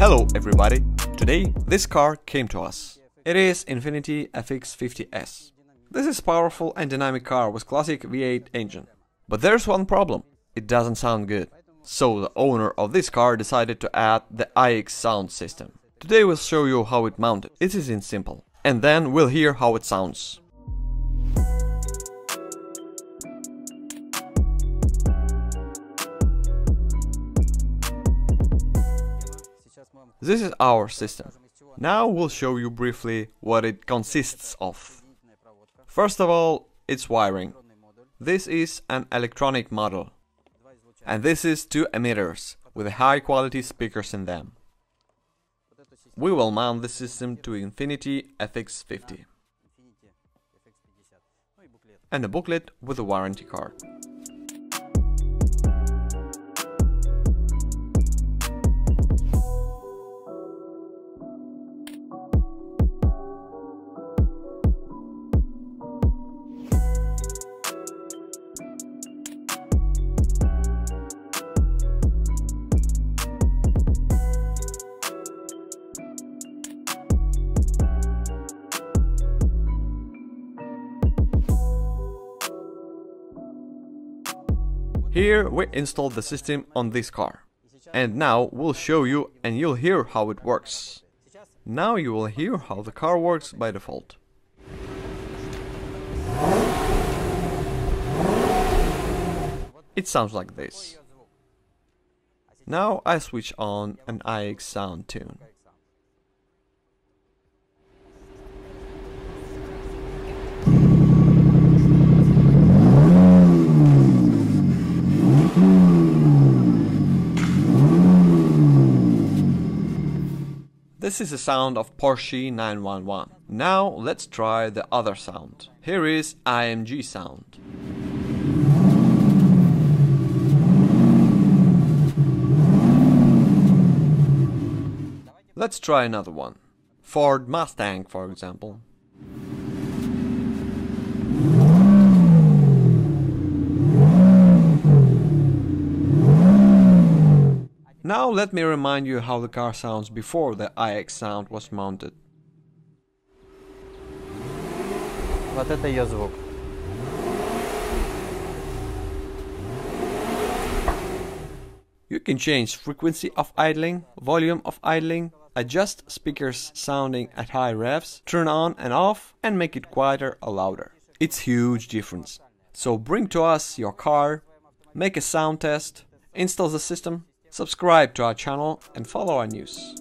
Hello everybody! Today this car came to us. It is Infiniti FX50S. This is powerful and dynamic car with classic V8 engine. But there's one problem, it doesn't sound good. So the owner of this car decided to add the iXsound system. Today we'll show you how it mounted, it is in simple. And then we'll hear how it sounds. This is our system. Now we'll show you briefly what it consists of. First of all, its wiring. This is an electronic model. And this is two emitters with high quality speakers in them. We will mount the system to Infiniti FX50 and a booklet with a warranty card. Here we installed the system on this car. And now we'll show you and you'll hear how it works. Now you will hear how the car works by default. It sounds like this. Now I switch on an iXsound tune. This is the sound of Porsche 911. Now let's try the other sound. Here is AMG sound. Let's try another one. Ford Mustang, for example. Now let me remind you how the car sounds before the iXsound was mounted. Вот это ее звук. You can change frequency of idling, volume of idling, adjust speakers sounding at high revs, turn on and off and make it quieter or louder. It's huge difference. So bring to us your car, make a sound test, install the system subscribe to our channel and follow our news.